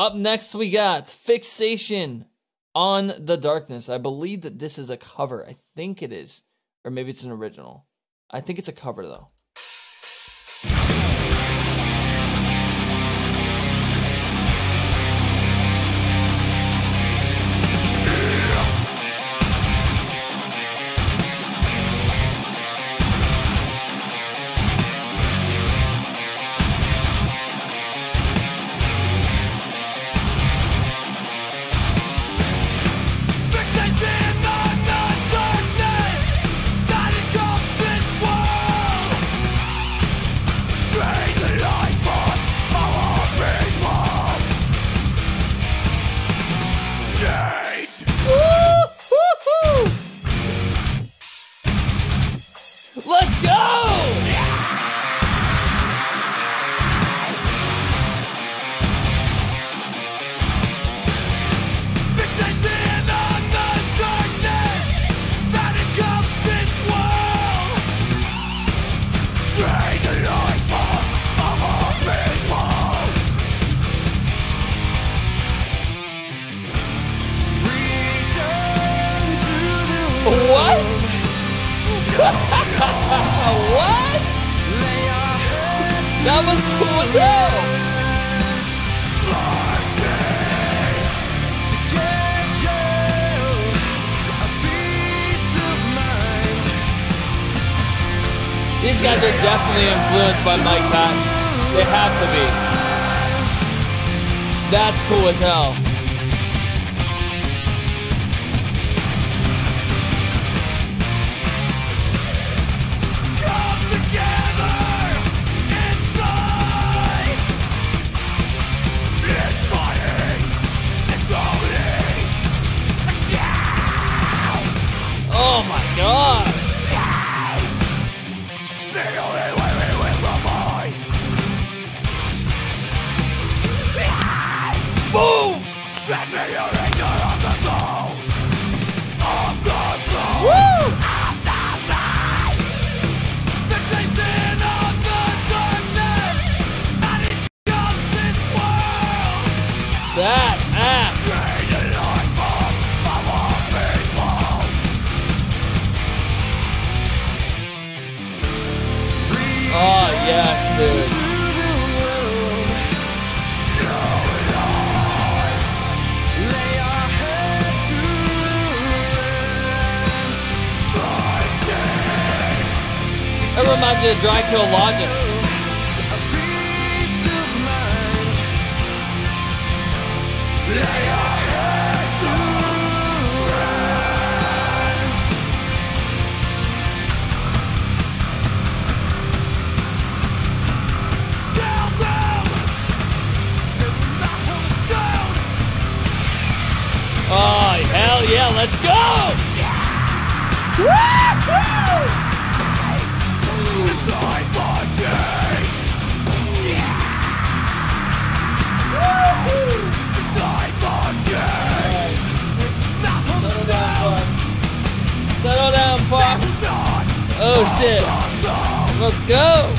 Up next, we got Fixation on the Darkness. I believe that this is a cover. I think it is. Or maybe it's an original. I think it's a cover, though. What? what? That was cool as hell. These guys are definitely influenced by Mike Patton. They have to be. That's cool as hell. Oh my god! Yes, dude. It reminds me of Dry Kill Logic. Hell yeah, let's go! Yeah! Settle down, Fox. Oh shit. Let's go.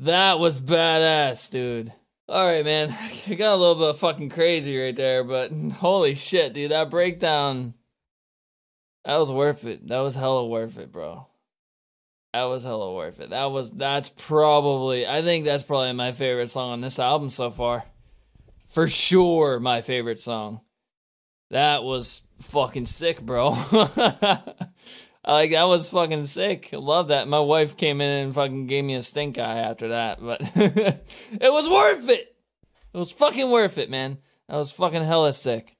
That was badass, dude. All right, man. I got a little bit fucking crazy right there, but holy shit, dude. That breakdown. That was worth it. That was hella worth it, bro. That was hella worth it. That was that's probably I think that's probably my favorite song on this album so far. For sure my favorite song. That was fucking sick, bro. like that was fucking sick. Love that. My wife came in and fucking gave me a stink eye after that, but it was worth it. It was fucking worth it, man. That was fucking hella sick.